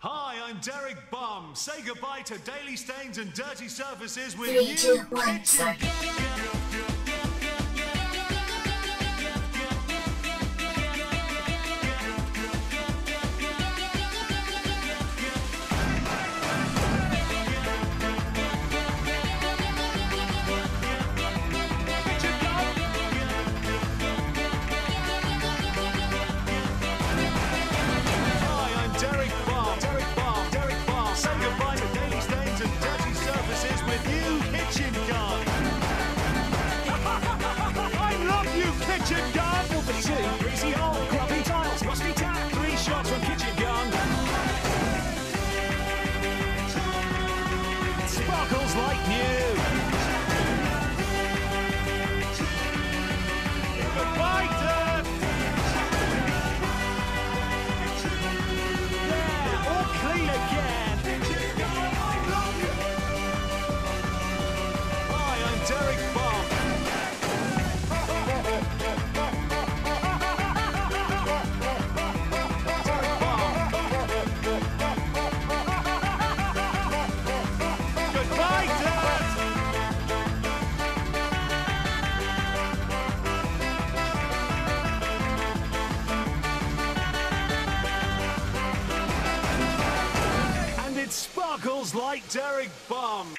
Hi, I'm Derek Bum. Say goodbye to daily stains and dirty surfaces with Three, you. Two, one, Magic Like Derek Bum.